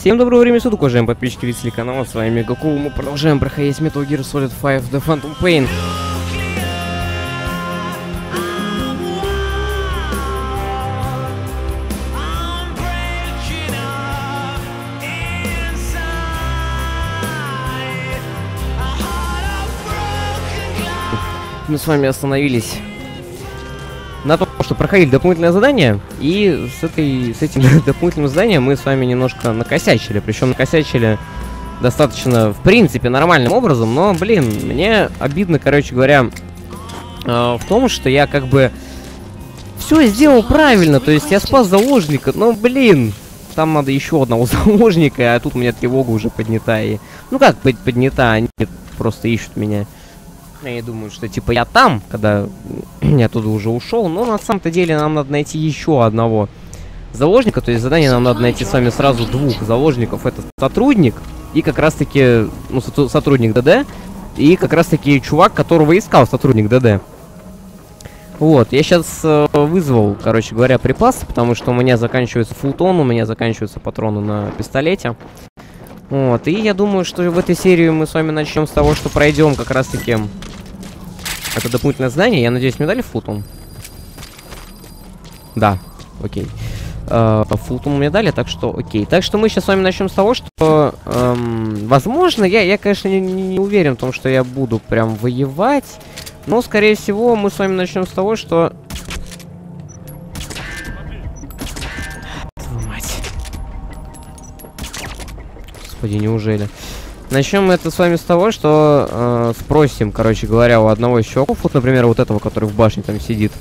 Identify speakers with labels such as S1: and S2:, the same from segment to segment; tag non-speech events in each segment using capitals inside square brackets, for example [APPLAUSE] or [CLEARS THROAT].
S1: Всем доброго времени суток, уважаемые подписчики зрители канала, с вами Мегакул, мы продолжаем проходить Metal Gear Solid 5 The Phantom Pain. Мы с вами остановились на том, что проходили дополнительное задание, и с, этой, с этим [LAUGHS] дополнительным заданием мы с вами немножко накосячили. Причем накосячили достаточно, в принципе, нормальным образом, но, блин, мне обидно, короче говоря, э, в том, что я как бы все сделал правильно, то есть я спас заложника, но, блин, там надо еще одного [LAUGHS] заложника, а тут у меня тревога уже поднята, и... Ну как под поднята, они просто ищут меня. Я думаю, что типа я там, когда я оттуда уже ушел, но на самом-то деле нам надо найти еще одного заложника, то есть задание нам надо найти с вами сразу двух заложников. Это сотрудник и как раз-таки, ну, со сотрудник ДД, и как раз-таки чувак, которого искал сотрудник ДД. Вот, я сейчас э, вызвал, короче говоря, припасы, потому что у меня заканчивается фултон, у меня заканчиваются патроны на пистолете. Вот, и я думаю, что в этой серии мы с вами начнем с того, что пройдем как раз-таки это дополнительное здание. Я надеюсь, мне дали фултон? Да, окей. Uh, фултон мне дали, так что окей. Так что мы сейчас с вами начнем с того, что, эм, возможно, я, я конечно, не, не уверен в том, что я буду прям воевать, но, скорее всего, мы с вами начнем с того, что Господи, неужели? Начнем это с вами с того, что э, спросим, короче говоря, у одного из чуваков, вот, например, вот этого, который в башне там сидит,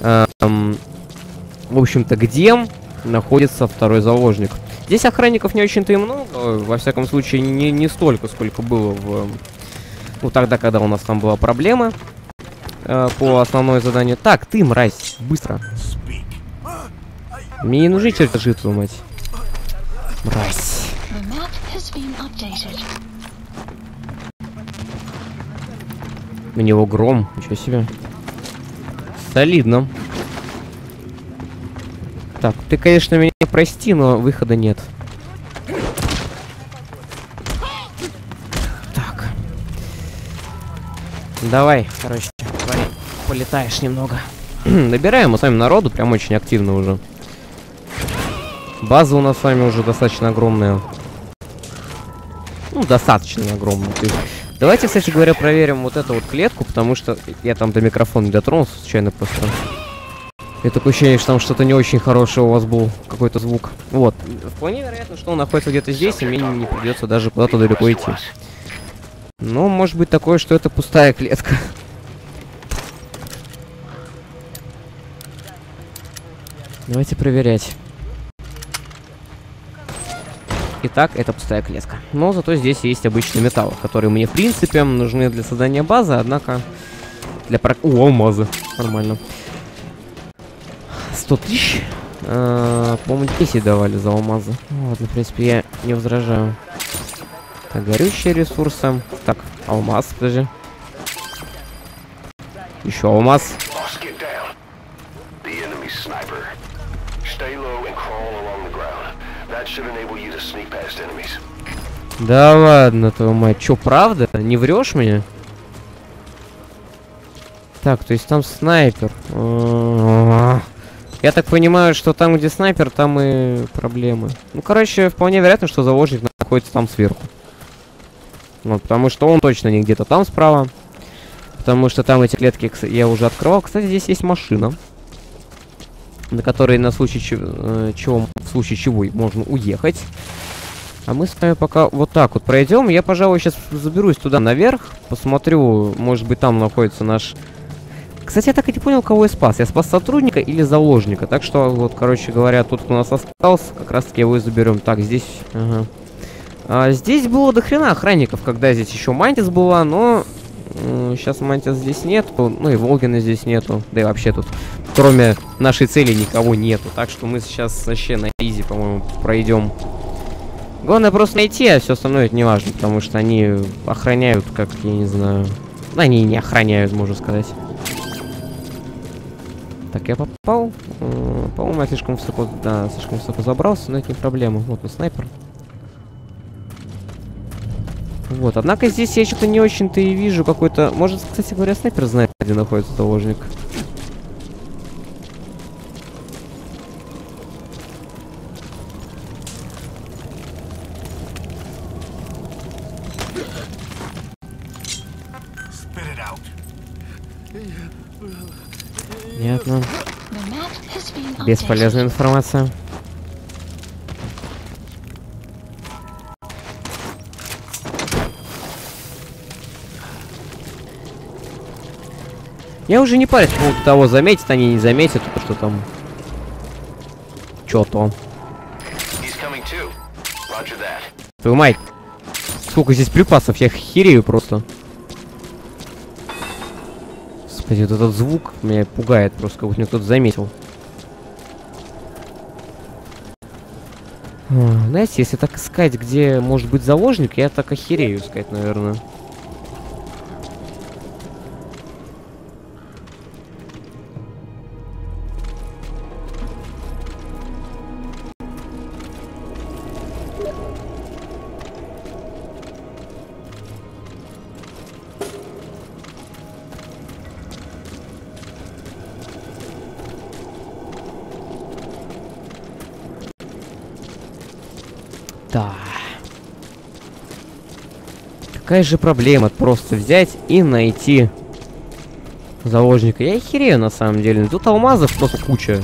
S1: э, э, в общем-то, где находится второй заложник. Здесь охранников не очень-то и много, во всяком случае, не, не столько, сколько было в... Ну, тогда, когда у нас там была проблема э, по основной заданию. Так, ты, мразь, быстро. Мне не нужны чертежи, твою мать. Мразь. У него гром, ничего себе. Солидно. Так, ты, конечно, меня прости, но выхода нет. Так. Давай, короче, давай, полетаешь немного. [CLEARS THROAT] Набираем мы с вами народу, прям очень активно уже. База у нас с вами уже достаточно огромная. Ну, достаточно огромная. Давайте, кстати говоря, проверим вот эту вот клетку, потому что я там до микрофона дотронулся случайно просто. И такое ощущение, что там что-то не очень хорошее у вас был, какой-то звук. Вот. Вполне вероятно, что он находится где-то здесь, и мне не придется даже куда-то далеко идти. Но может быть такое, что это пустая клетка. Давайте проверять. Итак, это пустая клетка. Но зато здесь есть обычный металл, который мне, в принципе, нужны для создания базы, однако... Для про... О, алмазы. Нормально. 100 тысяч. А, По-моему, 10 давали за алмазы. Вот, в принципе, я не возражаю. Так, горючие ресурсы. Так, алмаз, подожди. Еще алмаз. Да ладно, твою мать. Чё, правда? Не врешь мне? Так, то есть там снайпер. Я так понимаю, что там, где снайпер, там и проблемы. Ну, короче, вполне вероятно, что заложник находится там сверху. Вот, потому что он точно не где-то там справа. Потому что там эти клетки я уже открывал. Кстати, здесь есть машина. На которой на случай чего, э, в случае чего можно уехать. А мы с вами пока вот так вот пройдем. Я, пожалуй, сейчас заберусь туда наверх. Посмотрю, может быть, там находится наш... Кстати, я так и не понял, кого я спас. Я спас сотрудника или заложника. Так что, вот, короче говоря, тот, кто у нас остался, как раз-таки его и заберем. Так, здесь... Ага. А, здесь было до хрена охранников, когда здесь еще Мантис была, но... Сейчас Мантис здесь нет, ну и Волгина здесь нету, да и вообще тут, кроме нашей цели, никого нету. Так что мы сейчас вообще на изи, по-моему, пройдем Главное просто найти, а все остальное это не важно, потому что они охраняют, как, я не знаю... Ну, они не охраняют, можно сказать. Так, я попал. Э, по-моему, я слишком высоко... Да, слишком высоко забрался, но это не проблема. Вот он, снайпер. Вот, однако здесь я что-то не очень-то и вижу какой-то... Может, кстати говоря, снайпер знает, где находится
S2: таложник.
S1: Бесполезная информация. Я уже не парюсь поводу того, заметят они, не заметят, то, что там... Чё-то.
S3: Roger that.
S1: Твою мать. Сколько здесь припасов, я херею просто. Господи, вот этот звук меня пугает просто, как будто меня кто-то заметил. Знаете, если так искать, где может быть заложник, я так охерею искать, наверное. Какая же проблема просто взять и найти заложника. Я охерею на самом деле. Тут алмазов просто куча.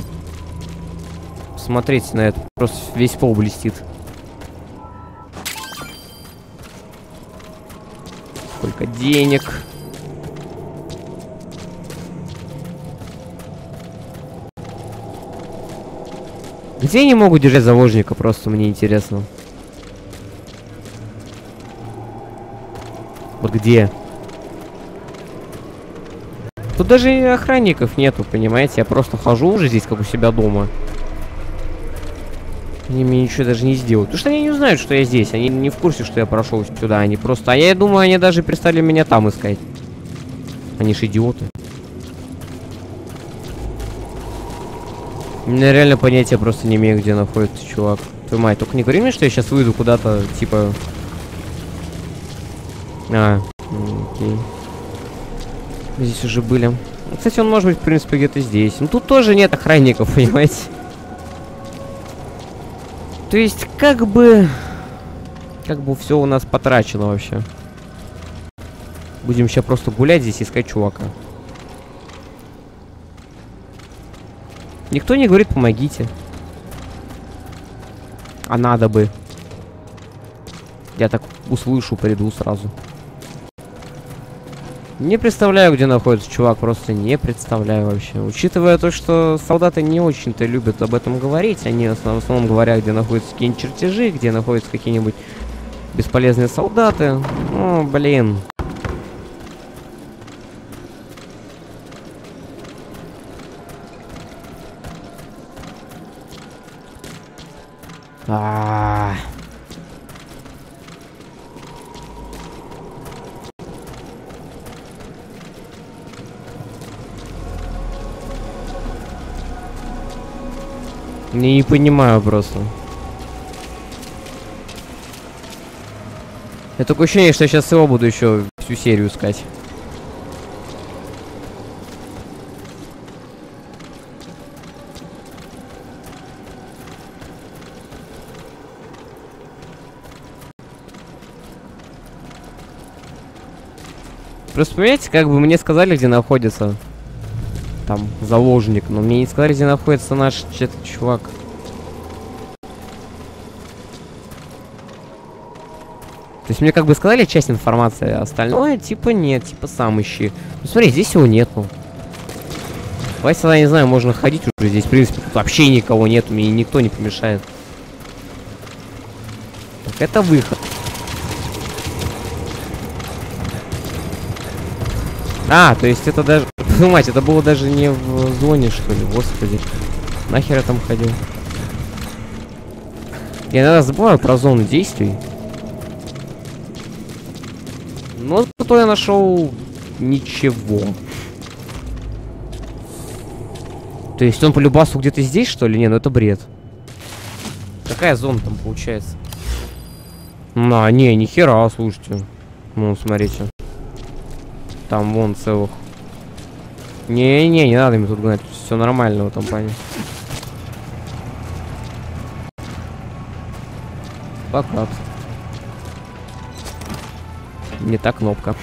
S1: Смотрите на это. Просто весь пол блестит. Сколько денег. Где они могут держать заложника, просто мне интересно. Вот где? Тут даже охранников нету, понимаете? Я просто хожу уже здесь, как у себя дома. Они мне ничего даже не сделают. Потому что они не знают, что я здесь. Они не в курсе, что я прошел сюда. Они просто... А я думаю, они даже перестали меня там искать. Они ж идиоты. У меня реально понятия просто не имею, где находится чувак. Твою мать, только не говори мне, что я сейчас выйду куда-то, типа... А, окей. Здесь уже были. Кстати, он может быть, в принципе, где-то здесь. Ну, тут тоже нет охранников, [LAUGHS] понимаете? То есть, как бы... Как бы все у нас потрачено вообще. Будем сейчас просто гулять здесь, искать чувака. Никто не говорит помогите. А надо бы. Я так услышу, приду сразу. Не представляю, где находится чувак, просто не представляю вообще. Учитывая то, что солдаты не очень-то любят об этом говорить, они в основ- в основном говорят, где находятся какие-нибудь чертежи, где находятся какие-нибудь бесполезные солдаты. Ну, блин. Не, понимаю просто. Я такое ощущение, что я сейчас его буду еще всю серию искать. Просто понимаете, как бы мне сказали, где находится там заложник, но мне не сказали, где находится наш чет чувак. То есть мне как бы сказали часть информации, а остальное типа нет, типа сам ищи. Ну смотри, здесь его нету. Давайте тогда, не знаю, можно ходить уже здесь, в принципе, тут вообще никого нет, мне никто не помешает. Так, это выход. А, то есть это даже... [LAUGHS] Ну, мать, это было даже не в зоне, что ли, господи. Нахер я там ходил? Я иногда забываю про зону действий. Но зато я нашел ничего. То есть он по любасу где-то здесь, что ли? Не, ну это бред. Какая зона там получается? На, не, ни хера, слушайте. Ну, смотрите. Там вон целых. Не-не, не надо мне тут гнать. Все нормально в этом плане. Пока. Не та кнопка.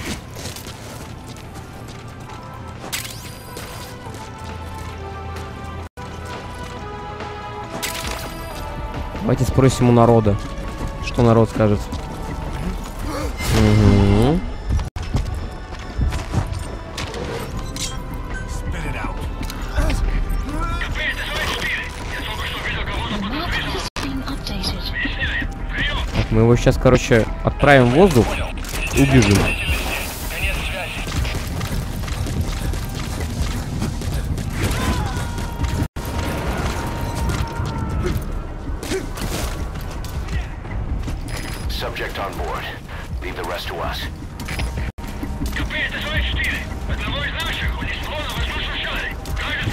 S1: Давайте спросим у народа. Что народ скажет. Угу. Его сейчас, короче, отправим в воздух и убежим.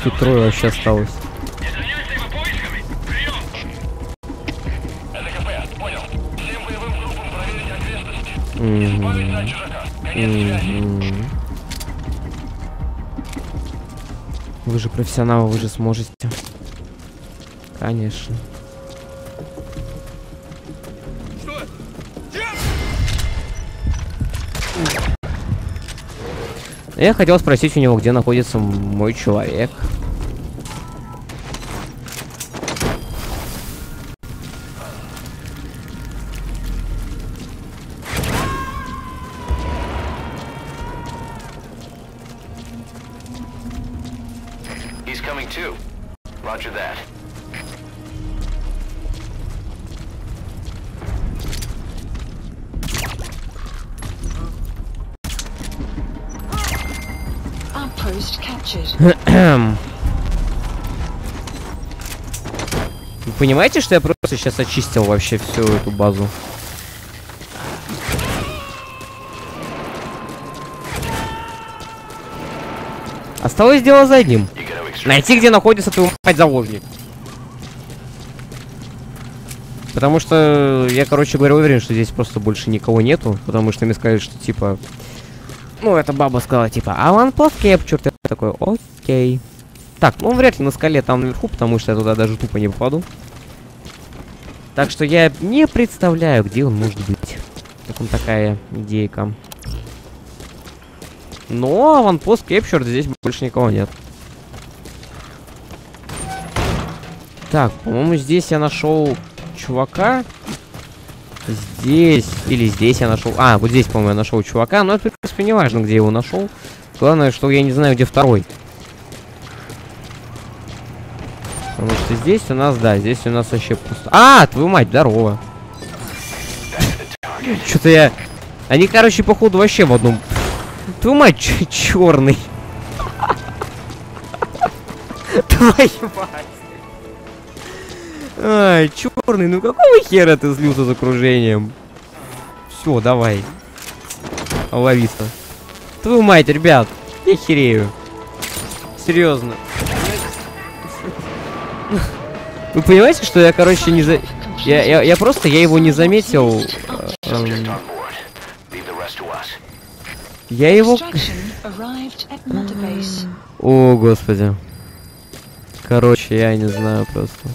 S1: Тут трое вообще осталось. Вы же профессионалы, вы же сможете. Конечно. Я хотел спросить у него, где находится мой человек. Вы понимаете, что я просто сейчас очистил вообще всю эту базу? Осталось дело за одним. Найти, где находится твой мать заложник. Потому что я, короче говоря, уверен, что здесь просто больше никого нету. Потому что мне сказали, что типа... Ну, эта баба сказала, типа, аванпост кепчур. Я такой, окей. Так, ну вряд ли на скале там наверху, потому что я туда даже тупо не попаду. Так что я не представляю, где он может быть. Так он такая идейка. Но аванпост кепчур здесь больше никого нет. Так, по-моему, здесь я нашел чувака. Здесь или здесь я нашел. А, вот здесь, по-моему, я нашел чувака. Но это, в принципе, не важно, где его нашел. Главное, что я не знаю, где второй. Потому что здесь у нас, да, здесь у нас вообще пусто. А, твою мать, здорово. Что-то я... Они, короче, походу, вообще в одном... Твою мать, черный. [LAUGHS] Твою мать. Ай, черный, ну какого хера ты злился с окружением? Все, давай. Ловиса. Твою мать, ребят, я херею. Серьезно. Вы понимаете, что я, короче, не за... Я, я, я просто, я его не заметил. Эм, я его... О, господи. Короче, я не знаю просто.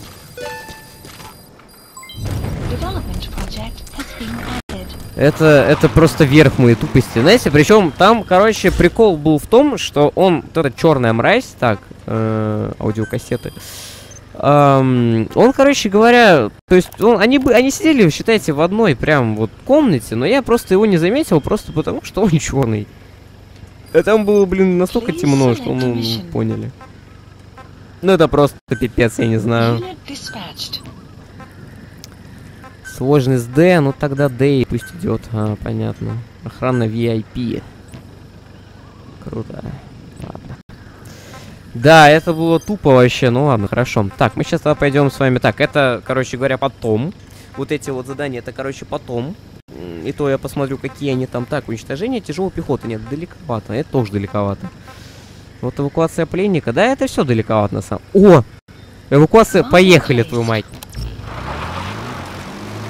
S1: Это, это просто верх моей тупости. Знаете, причем там, короче, прикол был в том, что он, вот эта черная мразь, так, э, аудиокассеты, Ам, он, короче говоря, то есть он, они, они сидели, считайте, в одной прям вот комнате, но я просто его не заметил, просто потому что он черный. А там было, блин, настолько темно, что, ну, ну, поняли. Ну, это просто пипец, я не знаю. Сложность D, ну тогда D и пусть идет. А, понятно. Охрана VIP. Круто. Ладно. Да, это было тупо вообще. Ну ладно, хорошо. Так, мы сейчас тогда пойдем с вами. Так, это, короче говоря, потом. Вот эти вот задания, это, короче, потом. И то я посмотрю, какие они там. Так, уничтожение тяжелой пехоты. Нет, далековато. Это тоже далековато. Вот эвакуация пленника. Да, это все далековато на самом... О! Эвакуация... Поехали, твою мать.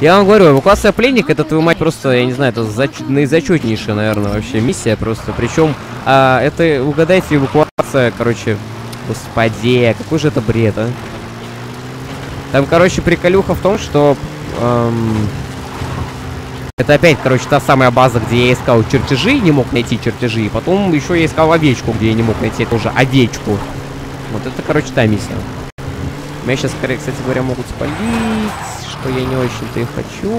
S1: Я вам говорю, эвакуация пленника, это твою мать просто, я не знаю, это зач... наизачетнейшая, наверное, вообще миссия просто. Причем, а, это, угадайте, эвакуация, короче, господи, какой же это бред, а? Там, короче, приколюха в том, что... эм, это опять, короче, та самая база, где я искал чертежи, не мог найти чертежи. И потом еще я искал овечку, где я не мог найти тоже овечку. Вот это, короче, та миссия. Меня сейчас, кстати говоря, могут спалить, что я не очень-то и хочу.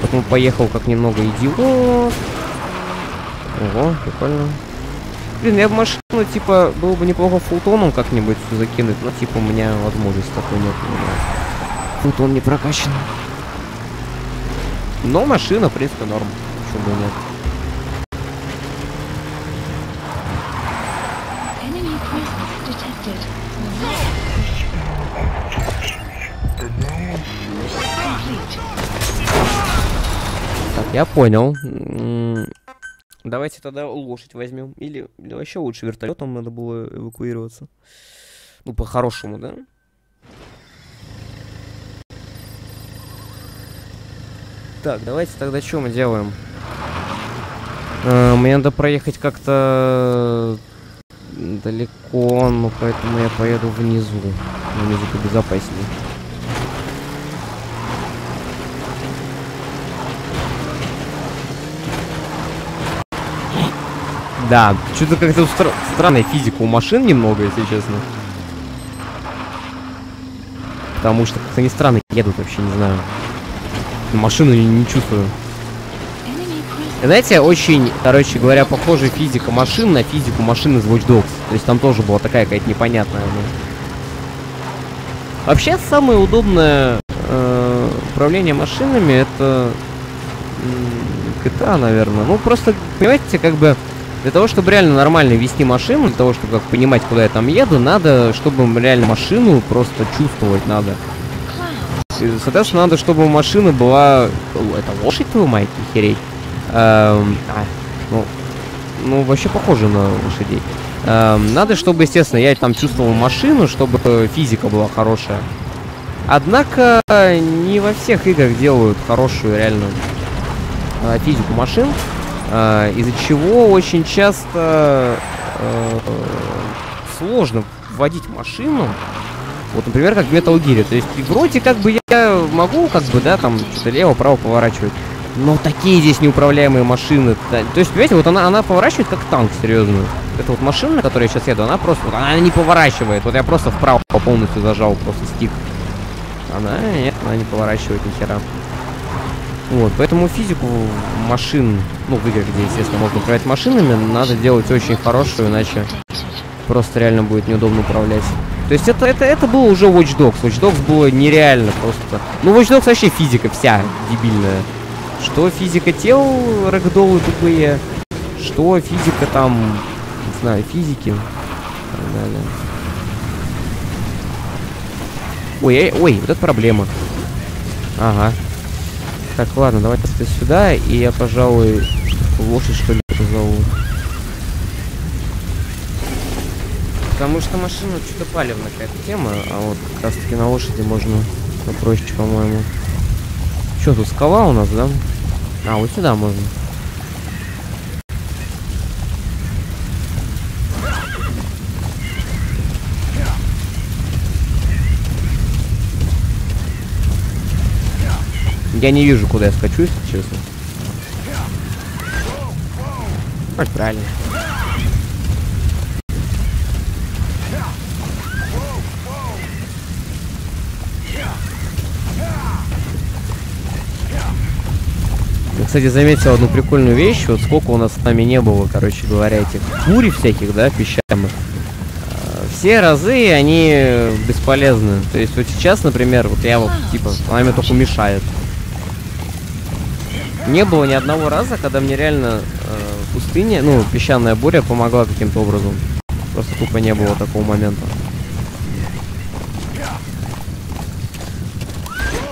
S1: Поэтому поехал как немного идиот. Ого, прикольно. Блин, я в машину, типа, было бы неплохо фултоном как-нибудь закинуть, но, типа, у меня возможности такой нет. Фултон не прокачан. Но машина, в принципе, норм. Почему бы нет. Я понял. Давайте тогда лошадь возьмем. Или, или вообще лучше вертолетом надо было эвакуироваться. Ну, по-хорошему, да? Так, давайте тогда что мы делаем? Э, Мне надо проехать как-то далеко, но поэтому я поеду внизу. Внизу побезопаснее. Да, что-то как-то стра- странная физика у машин немного, если честно. Потому что как-то они странно едут вообще, не знаю. Машину не, не чувствую. Знаете, очень, короче говоря, похожа физика машин на физику машин из Watch Dogs. То есть там тоже была такая какая-то непонятная. ну. Вообще, самое удобное э, управление машинами это GTA, наверное. Ну, просто, понимаете, как бы для того, чтобы реально нормально вести машину, для того, чтобы как понимать, куда я там еду, надо, чтобы реально машину просто чувствовать надо. И, Соответственно, надо, чтобы у машины была... Это лошадь твою мать, херей? Эм, а, ну, ну, вообще похоже на лошадей. Эм, надо, чтобы, естественно, я там чувствовал машину, чтобы э, физика была хорошая. Однако, не во всех играх делают хорошую, реально, э, физику машин. Э, из-за чего очень часто э, сложно вводить машину вот, например, как в Metal Gear. То есть, вроде как бы я могу, как бы, да, там, что-то лево-право поворачивать. Но такие здесь неуправляемые машины. да. То есть, понимаете, вот она, она поворачивает как танк, серьезно. Это вот машина, на которой я сейчас еду, она просто, вот, она не поворачивает. Вот я просто вправо полностью зажал просто стик. Она, нет, она не поворачивает ни хера. Вот, поэтому физику машин, ну, в играх, где, естественно, можно управлять машинами, надо делать очень хорошую, иначе просто реально будет неудобно управлять. То есть это, это, это было уже Watch Dogs. Watch Dogs было нереально просто. Ну, Watch Dogs вообще физика вся дебильная. Что физика тел, рэгдолы тупые, что физика там, не знаю, физики. Так далее. Ой, ой, вот это проблема. Ага. Так, ладно, давайте сюда, и я, пожалуй, лошадь, что ли, позову. Потому что машина что-то палевная какая-то тема, а вот как раз таки на лошади можно попроще, по-моему. Что тут, скала у нас, да? А, вот сюда можно. Я не вижу, куда я скачу, если честно. Вот правильно. Я, кстати, заметил одну прикольную вещь. Вот сколько у нас с нами не было, короче говоря, этих бурей всяких, да, песчаных. А, Все разы, они бесполезны. То есть вот сейчас, например, вот я вот, типа, она мне только мешает. Не было ни одного раза, когда мне реально э, пустыня, ну, песчаная буря помогла каким-то образом. Просто тупо не было такого момента.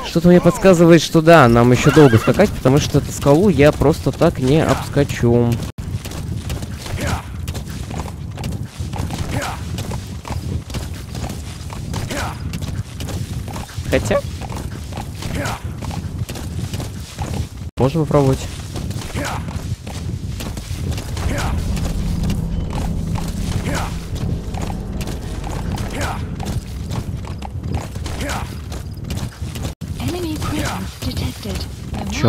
S1: Что-то мне подсказывает, что да, нам еще долго скакать, потому что эту скалу я просто так не обскочу. Хотя... можно попробовать.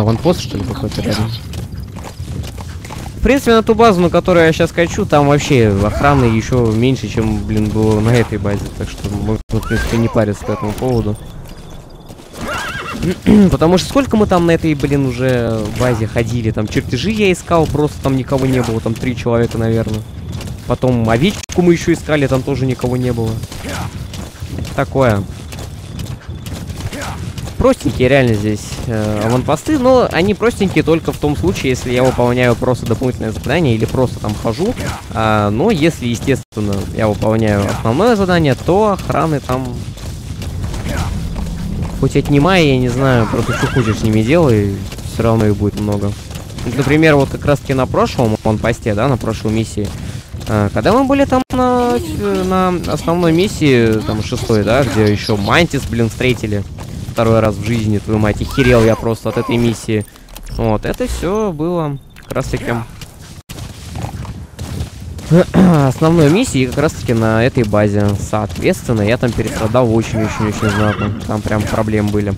S2: Map
S1: аванпост, что ли, какой-то рядом? В принципе, на ту базу, на которую я сейчас скачу, там вообще охраны еще меньше, чем, блин, было на этой базе. Так что можно, в принципе, не париться по этому поводу. [CLEARS THROAT] Потому что сколько мы там на этой, блин, уже базе ходили, там чертежи я искал, просто там никого не было, там три человека, наверное. Потом овечку мы еще искали, там тоже никого не было. Такое. Простенькие реально здесь э, аванпосты, но они простенькие только в том случае, если я выполняю просто дополнительное задание или просто там хожу. А, но если, естественно, я выполняю основное задание, то охраны там Хоть отнимай, я не знаю, просто что хочешь с ними делай, все равно их будет много. Например, вот как раз таки на прошлом он посте, да, на прошлой миссии. а, Когда мы были там на, э, на основной миссии, там шестой, да, где еще Мантис, блин, встретили второй раз в жизни, твою мать, охерел я просто от этой миссии. Вот, это все было как раз таки [CLEARS THROAT] основной миссии как раз таки на этой базе. Соответственно, я там перестрадал очень-очень-очень знатно. Там прям проблем были.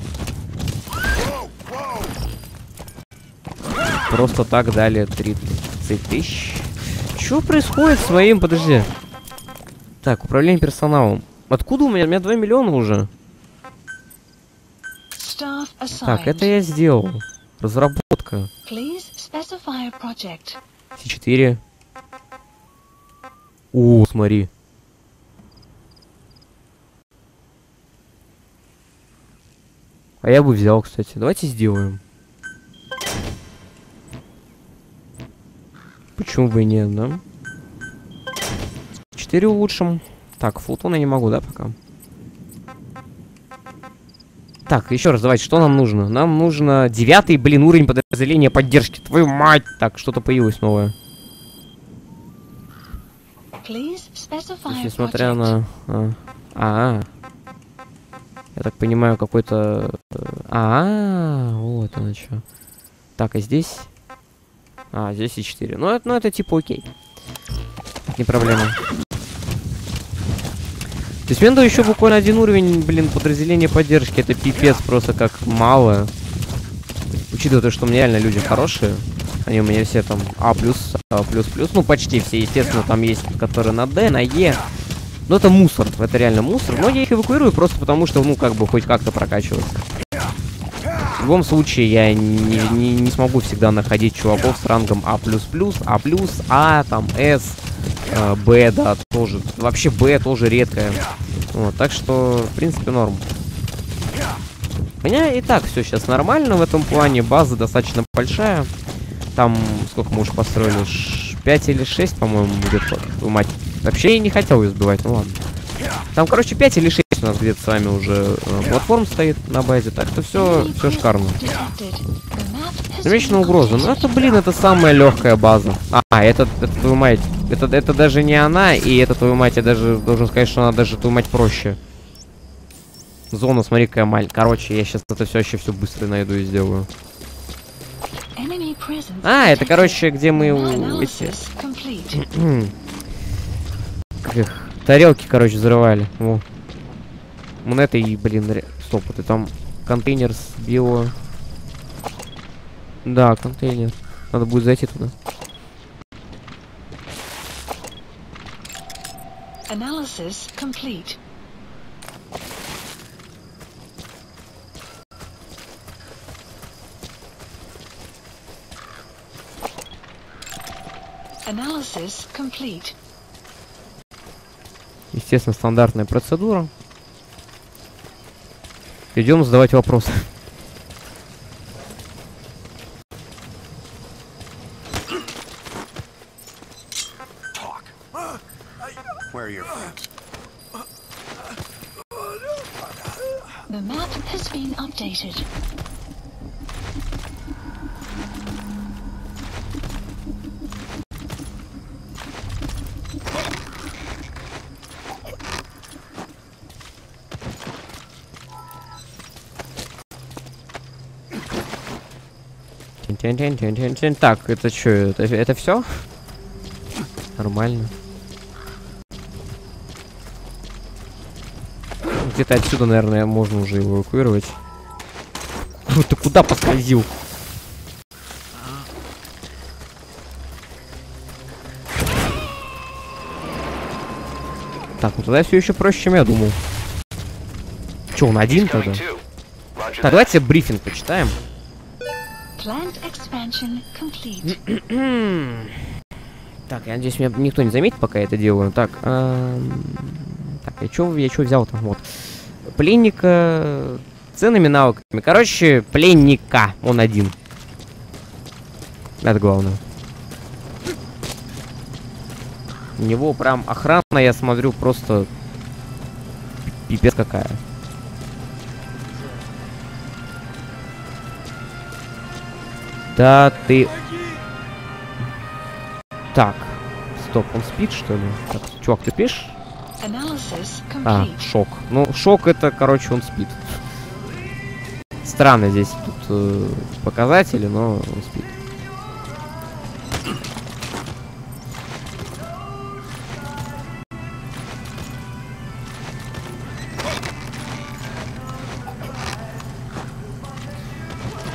S1: Просто так дали 30 тысяч. Что происходит с моим... Подожди. Так, управление персоналом. Откуда у меня? У меня 2 миллиона уже. Так, это я сделал. Разработка. C4. О, смотри. А я бы взял, кстати. Давайте сделаем. Почему бы и нет, да? 4 улучшим. Так, футона не могу, да, пока? Так, еще раз, давайте, что нам нужно? Нам нужно девятый, блин, уровень подразделения поддержки. Твою мать! Так, что-то появилось новое.
S2: Please specify
S1: То есть,
S2: a
S1: несмотря на... А, а, я так понимаю, какой-то... э, А, вот оно что. Так, а здесь... А, здесь и 4. Ну, это, ну, это типа окей. Не проблема. То есть мне надо еще буквально один уровень, блин, подразделения поддержки. Это пипец просто как мало. Учитывая то, что у меня реально люди хорошие. Они у меня все там А+, А++, ну почти все, естественно, там есть, которые на Д, на Е. Но это мусор, это реально мусор. Но я их эвакуирую просто потому, что, ну, как бы, хоть как-то прокачиваться. В любом случае, я не, не, не смогу всегда находить чуваков с рангом А++, А+, А, там, С, э, Б, да, тоже. Вообще Б тоже редкая. Вот, так что, в принципе, норм. У меня и так все сейчас нормально в этом плане. База достаточно большая. Там, сколько мы уже построили? 5 или 6, по-моему. Твою Мать. Вообще я не хотел ее сбивать, ну ладно. Там, короче, 5 или 6 у нас где-то с вами уже э, платформ стоит на базе, так что все, все шикарно. Замечена угроза. Ну это, блин, это самая легкая база. А, это, это твою мать. Это, это даже не она, и это твою мать, я даже должен сказать, что она даже твою мать проще. Зона, смотри, какая маленькая. Короче, я сейчас это все вообще все быстро найду и сделаю. А, это, короче, где мы эти... Их? Тарелки, короче, взрывали. Во. Монеты и, блин, ре- стоп, это там контейнер с био... Да, контейнер. Надо будет зайти туда.
S2: Analysis complete.
S1: Естественно, стандартная процедура. Идем задавать вопросы.
S2: The map has been updated.
S1: Так, это что, это, это все? Нормально. Где-то отсюда, наверное, можно уже его эвакуировать. Ты куда поскользил? Так, ну тогда все еще проще, чем я думал. Че, он один тогда? Так, давайте брифинг почитаем.
S2: Plant expansion complete.
S1: Так, я надеюсь, меня никто не заметит, пока я это делаю. Так, ам, так, я чё, я чё взял там? Вот. Пленника ценными навыками. Короче, пленника. Он один. Это главное. У него прям охрана, я смотрю, просто пипец какая. Да ты... Так. Стоп, он спит, что ли? Так, чувак, ты пишешь? А, шок. Ну, шок это, короче, он спит. Странно здесь тут э, показатели, но он спит.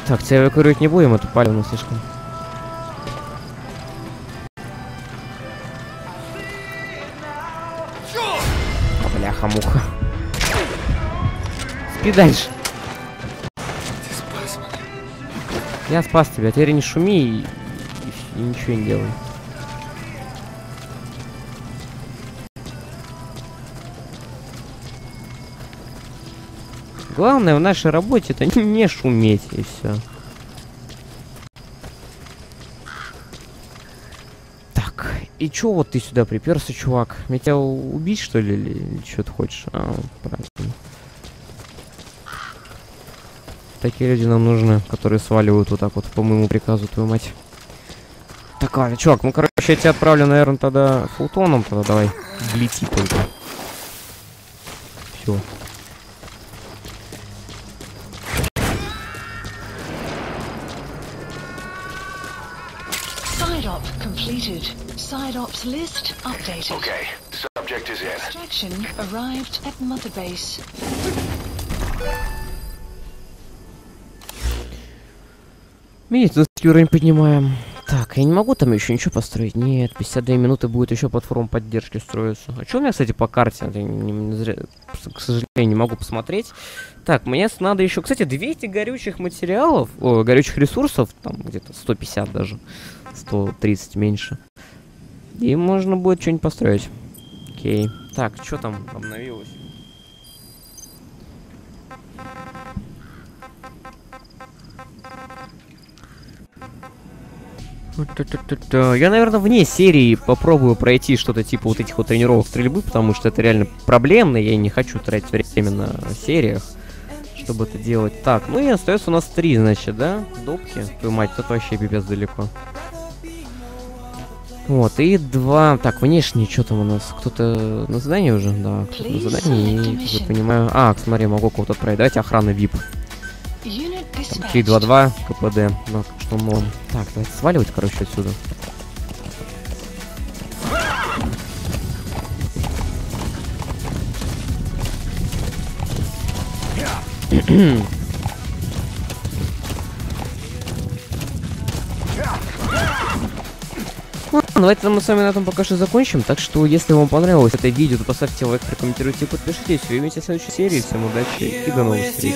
S1: Так, тебя эвакуировать не будем, это палевно слишком. А, Бляха-муха. Спи дальше. Я спас тебя, теперь не шуми и, и ничего не делай. Главное в нашей работе это [LAUGHS] не шуметь и все. Так, и чё вот ты сюда приперся, чувак? Меня тебя убить, что ли, или что ты хочешь? А, правильно. Такие люди нам нужны, которые сваливают вот так вот по моему приказу, твою мать. Так, ладно, чувак, ну, короче, я тебя отправлю, наверное, тогда фултоном, тогда давай. Лети только. Все.
S2: completed. Side ops list updated.
S3: Okay, subject is in.
S2: Extraction arrived at Mother Base.
S1: Медицинский уровень поднимаем. Так, я не могу там еще ничего построить. Нет, 52 минуты будет еще платформа поддержки строиться. А что у меня, кстати, по карте? Не- не зря- к сожалению, не могу посмотреть. Так, мне надо еще, кстати, 200 горючих материалов, о, горючих ресурсов, там где-то 150 даже, 130 меньше. И можно будет что-нибудь построить. Окей. Так, что там обновилось? Я, наверное, вне серии попробую пройти что-то типа вот этих вот тренировок стрельбы, потому что это реально проблемно, я не хочу тратить время на сериях, чтобы это делать. Так, ну и остается у нас три, значит, да? Допки. Твою мать, тут вообще пипец далеко. Вот, и два... Так, внешние, что там у нас? Кто-то на задании уже? Да, кто-то на задании, я понимаю... А, смотри, могу кого-то отправить. Давайте охрана VIP.
S2: Unit dispatched.
S1: 3-2-2 КПД. Ну, что мол. Так, давайте сваливать, короче, отсюда. Ну, давайте мы с вами на этом пока что закончим. Так что, если вам понравилось это видео, то поставьте лайк, прокомментируйте подпишитесь. Увидимся в следующей серии. Всем удачи и до новых встреч.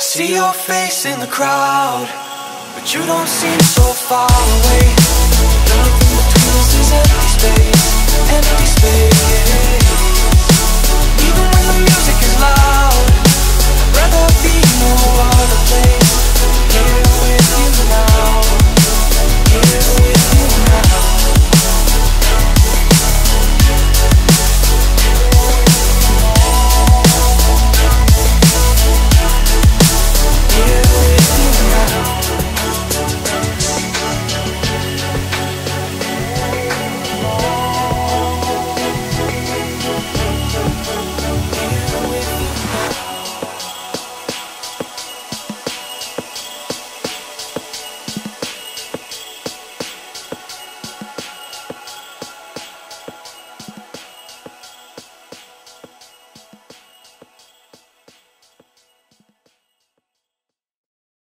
S4: See your face in the crowd, but you don't seem so far away. Nothing between us is empty space, empty space. Even when the music is loud, I'd rather be no other place. Here with you now, here with you now.